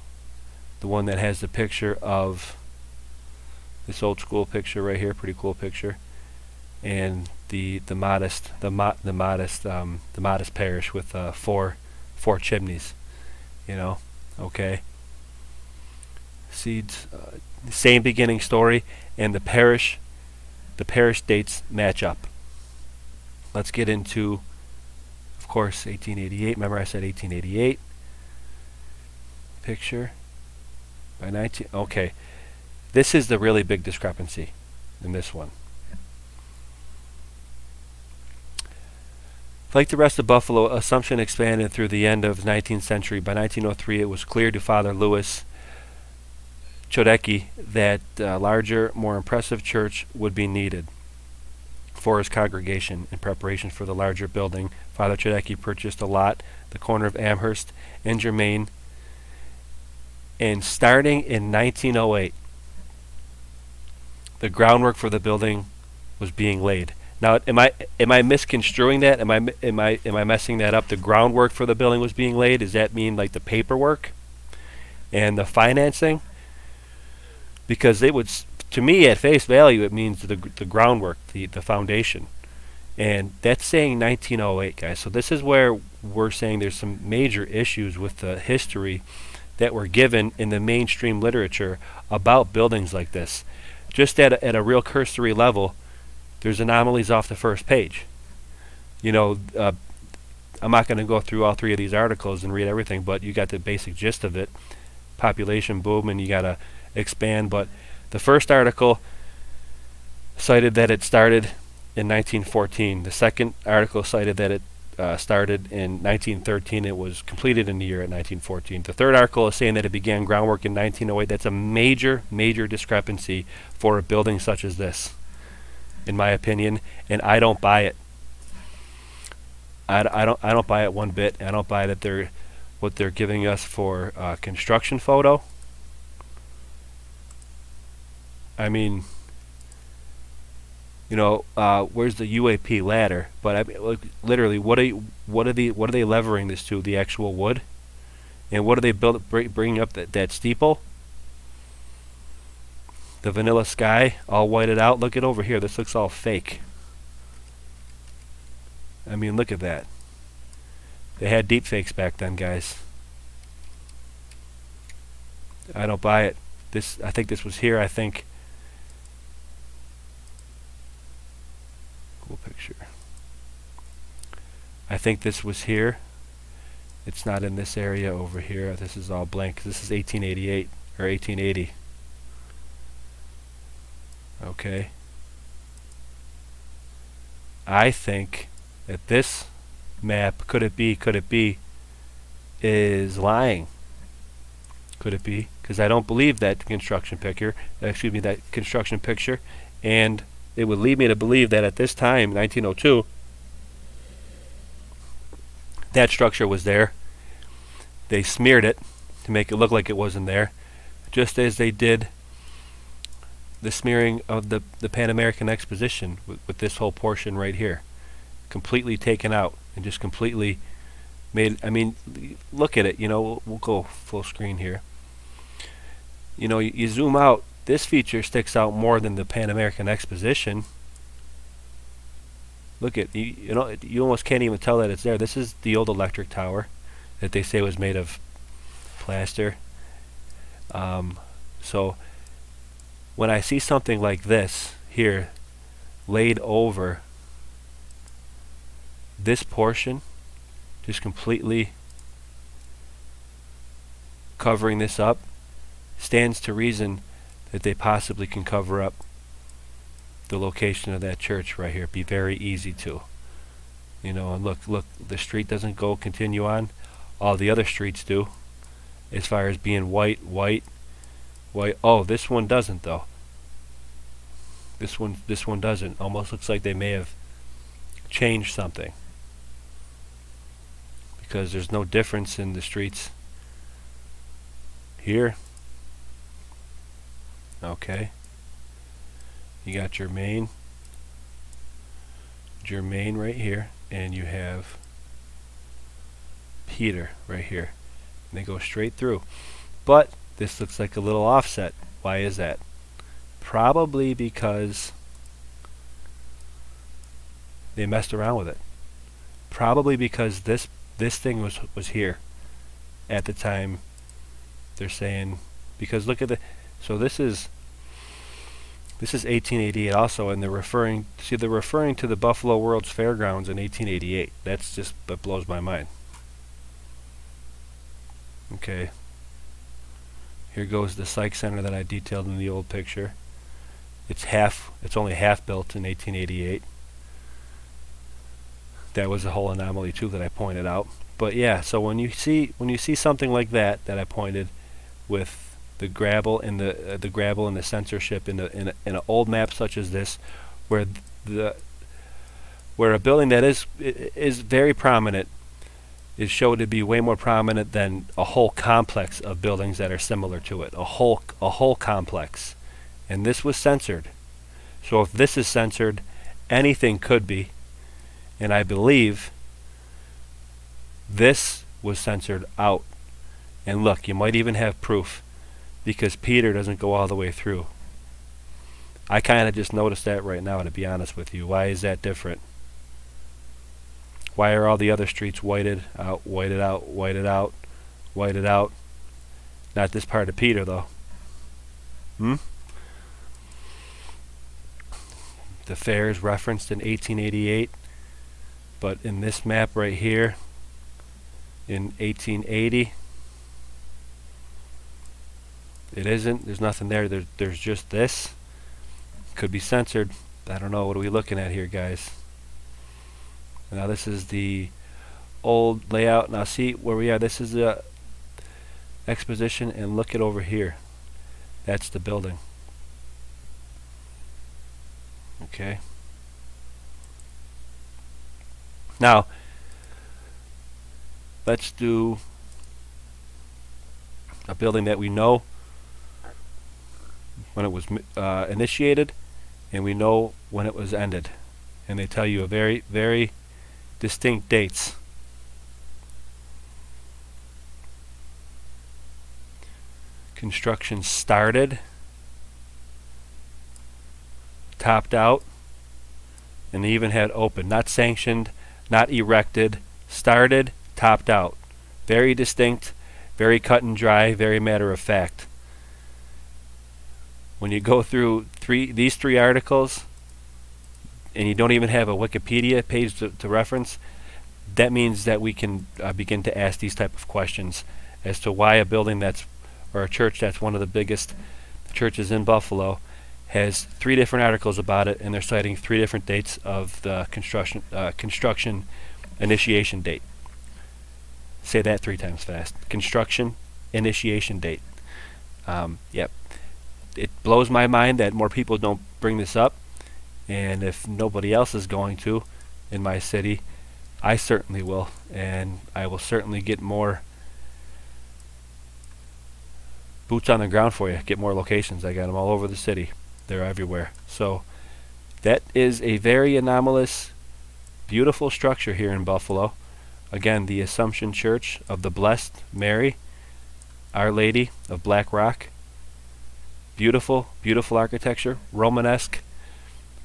The one that has the picture of this old school picture right here, pretty cool picture, and the the modest the mo the modest um, the modest parish with uh, four four chimneys you know okay? Seeds uh, same beginning story and the parish the parish dates match up. Let's get into of course 1888 remember I said 1888 picture. By 19 okay. This is the really big discrepancy in this one Like the rest of Buffalo, Assumption expanded through the end of the 19th century. By 1903, it was clear to Father Louis Chodecki that a larger, more impressive church would be needed for his congregation. In preparation for the larger building, Father Chodecki purchased a lot, the corner of Amherst and Germain, and starting in 1908, the groundwork for the building was being laid. Now, am I am I misconstruing that? Am I am I am I messing that up? The groundwork for the building was being laid. Does that mean like the paperwork and the financing? Because it would, to me, at face value, it means the the groundwork, the the foundation, and that's saying 1908, guys. So this is where we're saying there's some major issues with the history that were given in the mainstream literature about buildings like this. Just at a, at a real cursory level there's anomalies off the first page. You know, uh, I'm not going to go through all three of these articles and read everything, but you got the basic gist of it. Population boom, and you got to expand. But the first article cited that it started in 1914. The second article cited that it uh, started in 1913. It was completed in the year at 1914. The third article is saying that it began groundwork in 1908. That's a major, major discrepancy for a building such as this, in my opinion, and I don't buy it. I, I don't I don't buy it one bit. I don't buy that they're what they're giving us for uh, construction photo. I mean, you know, uh, where's the UAP ladder? But I mean, like, literally, what are you, what are the what are they levering this to? The actual wood, and what are they build bringing up that that steeple? The vanilla sky, all whited out. Look at over here. This looks all fake. I mean, look at that. They had deep fakes back then, guys. I don't buy it. This, I think this was here. I think cool picture. I think this was here. It's not in this area over here. This is all blank. This is 1888 or 1880. Okay. I think that this map, could it be, could it be, is lying. Could it be? Because I don't believe that construction picture, excuse me, that construction picture, and it would lead me to believe that at this time, 1902, that structure was there. They smeared it to make it look like it wasn't there, just as they did the smearing of the, the Pan American Exposition with, with this whole portion right here. Completely taken out and just completely made, I mean, look at it, you know, we'll, we'll go full screen here. You know, you, you zoom out, this feature sticks out more than the Pan American Exposition. Look at you, you know you almost can't even tell that it's there. This is the old electric tower that they say was made of plaster. Um, so when I see something like this here laid over this portion, just completely covering this up, stands to reason that they possibly can cover up the location of that church right here. Be very easy to. You know, and look, look, the street doesn't go continue on. All the other streets do. As far as being white, white, white. Oh, this one doesn't though. This one, this one doesn't. Almost looks like they may have changed something. Because there's no difference in the streets here Okay. You got your main, your main right here, and you have Peter right here. And they go straight through. But this looks like a little offset. Why is that? Probably because they messed around with it. Probably because this this thing was was here at the time they're saying because look at the so this is this is 1888 also, and they're referring, see, they're referring to the Buffalo World's Fairgrounds in 1888. That's just, that blows my mind. Okay. Here goes the psych center that I detailed in the old picture. It's half, it's only half built in 1888. That was a whole anomaly too that I pointed out. But yeah, so when you see, when you see something like that, that I pointed with the gravel and the uh, the gravel and the censorship in, the, in, in an old map such as this, where the where a building that is is very prominent is shown to be way more prominent than a whole complex of buildings that are similar to it. A whole a whole complex, and this was censored. So if this is censored, anything could be, and I believe this was censored out. And look, you might even have proof because Peter doesn't go all the way through. I kind of just noticed that right now, to be honest with you. Why is that different? Why are all the other streets whited out, whited out, whited out, whited out? Not this part of Peter, though. Hmm? the fair is referenced in 1888, but in this map right here, in 1880, it isn't. There's nothing there. There's, there's just this. Could be censored. I don't know. What are we looking at here, guys? Now this is the old layout. Now see where we are. This is the exposition, and look it over here. That's the building. Okay. Now, let's do a building that we know when it was uh, initiated and we know when it was ended. And they tell you a very, very distinct dates. Construction started, topped out, and even had open. Not sanctioned, not erected, started, topped out. Very distinct, very cut and dry, very matter of fact. When you go through three these three articles, and you don't even have a Wikipedia page to, to reference, that means that we can uh, begin to ask these type of questions as to why a building that's or a church that's one of the biggest churches in Buffalo has three different articles about it, and they're citing three different dates of the construction uh, construction initiation date. Say that three times fast. Construction initiation date. Um, yep. It blows my mind that more people don't bring this up, and if nobody else is going to in my city, I certainly will, and I will certainly get more boots on the ground for you. Get more locations. I got them all over the city. They're everywhere. So that is a very anomalous, beautiful structure here in Buffalo. Again, the Assumption Church of the Blessed Mary, Our Lady of Black Rock. Beautiful, beautiful architecture, Romanesque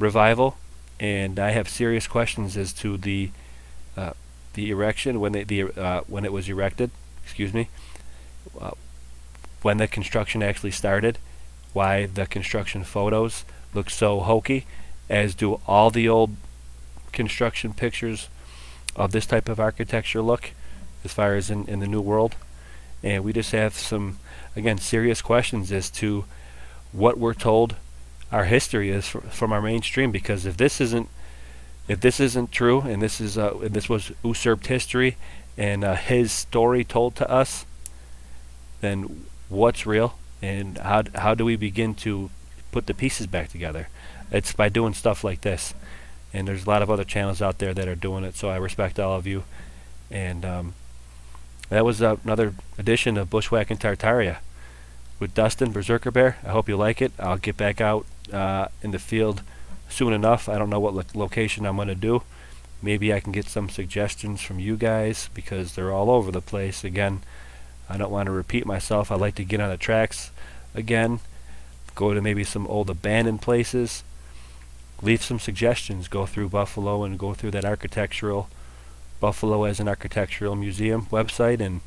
revival, and I have serious questions as to the uh, the erection when they, the uh, when it was erected. Excuse me. Uh, when the construction actually started, why the construction photos look so hokey, as do all the old construction pictures of this type of architecture look, as far as in, in the New World. And we just have some, again, serious questions as to what we're told our history is from our mainstream. Because if this isn't, if this isn't true, and this is, uh, this was usurped history, and uh, his story told to us, then what's real and how how do we begin to put the pieces back together? It's by doing stuff like this, and there's a lot of other channels out there that are doing it. So I respect all of you, and um, that was uh, another edition of Bushwhacking Tartaria with Dustin Berserker Bear. I hope you like it. I'll get back out uh, in the field soon enough. I don't know what lo location I'm going to do. Maybe I can get some suggestions from you guys because they're all over the place. Again, I don't want to repeat myself. I'd like to get on the tracks again, go to maybe some old abandoned places, leave some suggestions, go through Buffalo and go through that architectural, Buffalo as an architectural museum website and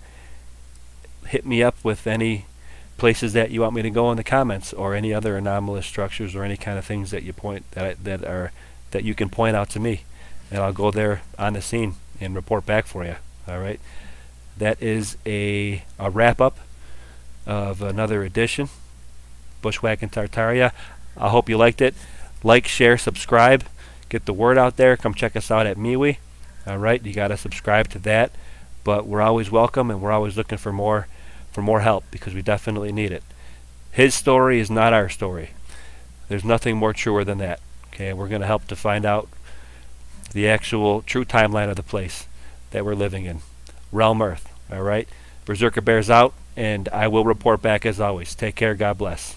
hit me up with any places that you want me to go in the comments or any other anomalous structures or any kind of things that you point that that are that you can point out to me and I'll go there on the scene and report back for you all right that is a, a wrap up of another edition, Bushwhacking Tartaria. I hope you liked it. Like, share, subscribe. Get the word out there. Come check us out at MeWe. All right, you got to subscribe to that. But we're always welcome, and we're always looking for more, for more help because we definitely need it. His story is not our story. There's nothing more truer than that. Okay, we're going to help to find out the actual true timeline of the place that we're living in. Realm Earth. All right. Berserker Bears out, and I will report back as always. Take care. God bless.